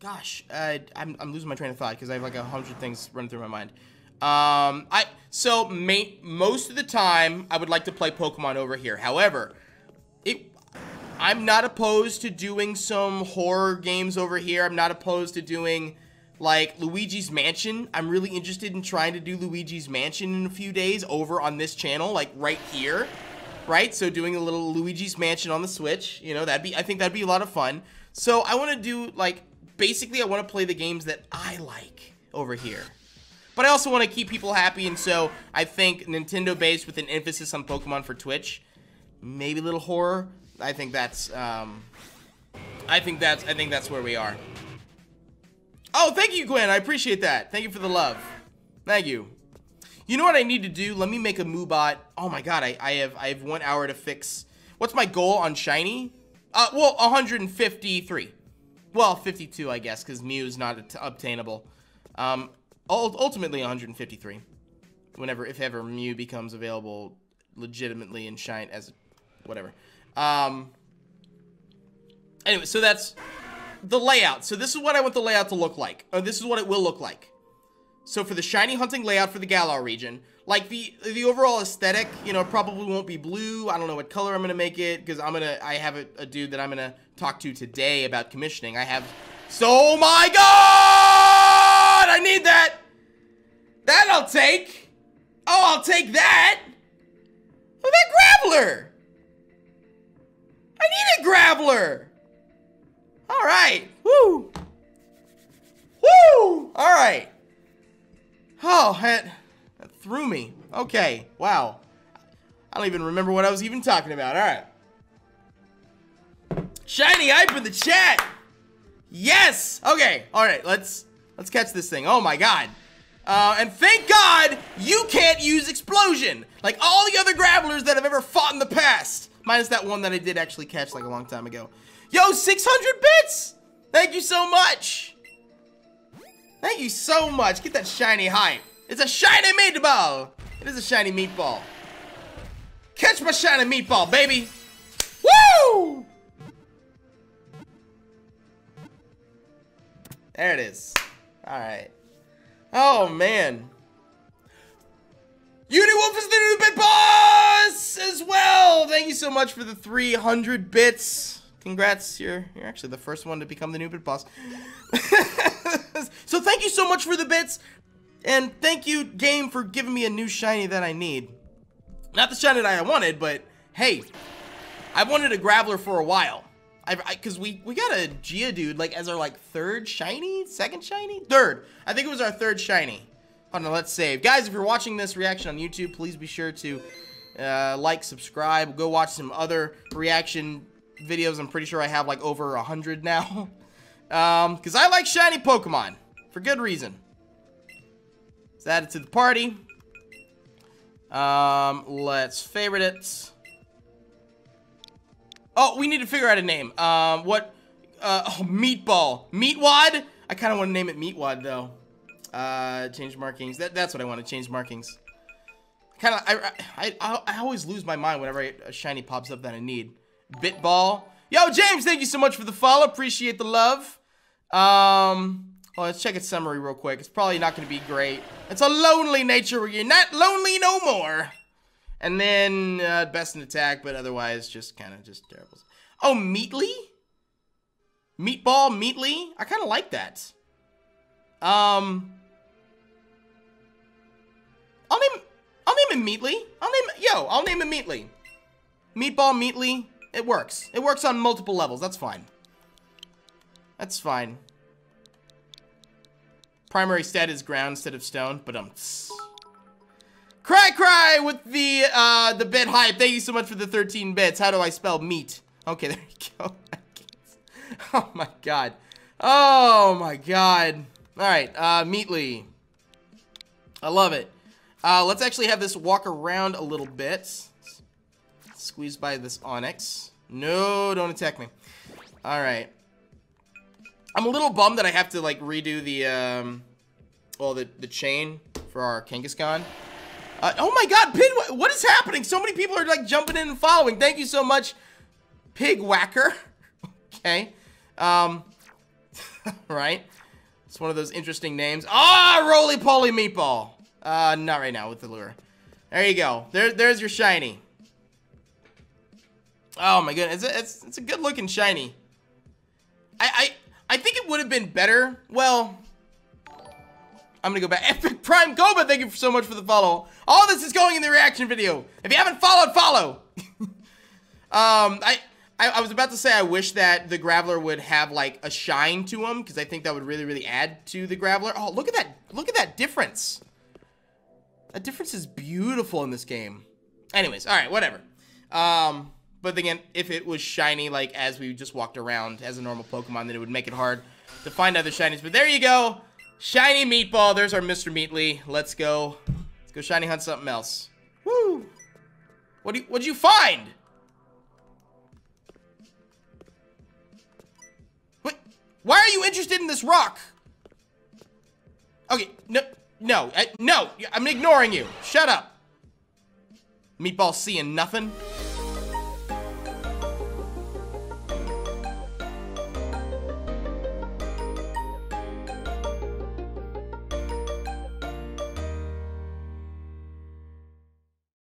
gosh, uh, I'm, I'm losing my train of thought because I have like a hundred things running through my mind. Um, I so most of the time I would like to play Pokemon over here. However, it I'm not opposed to doing some horror games over here. I'm not opposed to doing like Luigi's Mansion. I'm really interested in trying to do Luigi's Mansion in a few days over on this channel, like right here. Right? So doing a little Luigi's Mansion on the Switch, you know, that'd be I think that'd be a lot of fun. So I want to do like basically I want to play the games that I like over here. But I also want to keep people happy, and so I think Nintendo based with an emphasis on Pokemon for Twitch, maybe a little horror. I think that's um, I think that's I think that's where we are. Oh, thank you, Gwen. I appreciate that. Thank you for the love. Thank you. You know what I need to do? Let me make a Moobot. Oh my god, I, I have I have one hour to fix. What's my goal on Shiny? Uh, well, 153. Well, 52, I guess, because Mew is not obtainable. Um, ultimately 153. Whenever, if ever, Mew becomes available legitimately in Shine as whatever. Um, anyway, so that's the layout. So this is what I want the layout to look like. Or this is what it will look like. So for the shiny hunting layout for the Galar region, like the the overall aesthetic, you know, probably won't be blue. I don't know what color I'm gonna make it because I'm gonna I have a, a, dude that I'm gonna talk to today about commissioning. I have so oh my god, I need that. That I'll take. Oh, I'll take that. Oh, that graveler. I need a graveler. All right. Woo. Woo. All right. Oh, that, threw me. Okay. Wow. I don't even remember what I was even talking about. All right. Shiny hype in the chat. Yes. Okay. All right. Let's let's catch this thing. Oh my god. Uh, and thank God you can't use explosion like all the other gravelers that have ever fought in the past. Minus that one that I did actually catch like a long time ago. Yo, 600 bits! Thank you so much. Thank you so much. Get that shiny hype. It's a shiny meatball. It is a shiny meatball. Catch my shiny meatball, baby. Woo! There it is. All right. Oh, man. Uniwolf is the new bit boss as well. Thank you so much for the 300 bits. Congrats, you're, you're actually the first one to become the new bit boss. so thank you so much for the bits. And thank you, game, for giving me a new shiny that I need. Not the shiny that I wanted, but hey, I've wanted a Graveler for a while. Because we, we got a Geodude, like, as our, like, third shiny? Second shiny? Third. I think it was our third shiny. Hold on, let's save. Guys, if you're watching this reaction on YouTube, please be sure to uh, like, subscribe, go watch some other reaction videos. I'm pretty sure I have, like, over a 100 now. um, Because I like shiny Pokemon. For good reason. Add it to the party. Um, let's favorite it. Oh, we need to figure out a name. Um, what? Uh, oh, Meatball. Meatwad? I kind of want to name it Meatwad, though. Uh, change markings. That, that's what I want to change markings. Kind of, I, I, I, I, always lose my mind whenever I, a shiny pops up that I need. Bitball. Yo, James, thank you so much for the follow. Appreciate the love. Um, well, let's check its summary real quick. It's probably not going to be great. It's a lonely nature where you're not lonely no more. And then uh, best in attack, but otherwise just kind of just terrible. Oh, Meatly? Meatball, Meatly? I kind of like that. Um, I'll name, I'll name him Meatly. I'll name, yo, I'll name him Meatly. Meatball, Meatly. It works. It works on multiple levels. That's fine. That's fine. Primary stat is ground instead of stone, but um. Cry Cry with the uh, the bit hype. Thank you so much for the 13 bits. How do I spell meat? Okay, there you go. oh my god. Oh my god. All right, uh, Meatly. I love it. Uh, let's actually have this walk around a little bit. Squeeze by this Onix. No, don't attack me. All right. I'm a little bummed that I have to like redo the um, well, the the chain for our Kangaskhan. Uh, oh my god, Pin, what is happening? So many people are like jumping in and following. Thank you so much, Pig Whacker. okay. Um, right? It's one of those interesting names. Ah, roly-poly meatball. Uh, not right now with the lure. There you go. There, there's your shiny. Oh my goodness, it's a, it's, it's a good looking shiny. I, I, I think it would have been better. Well, I'm gonna go back. Epic Prime Goba, thank you so much for the follow. All this is going in the reaction video. If you haven't followed, follow. um, I, I, I was about to say I wish that the Graveler would have like a shine to him because I think that would really, really add to the Graveler. Oh, look at that! Look at that difference. That difference is beautiful in this game. Anyways, all right, whatever. Um, but again, if it was shiny, like as we just walked around as a normal Pokemon, then it would make it hard to find other shinies. But there you go. Shiny Meatball. There's our Mr. Meatly. Let's go. Let's go shiny hunt something else. Woo! What do you, what'd you find? What? Why are you interested in this rock? Okay, no, no, I, no, I'm ignoring you. Shut up. Meatball seeing nothing.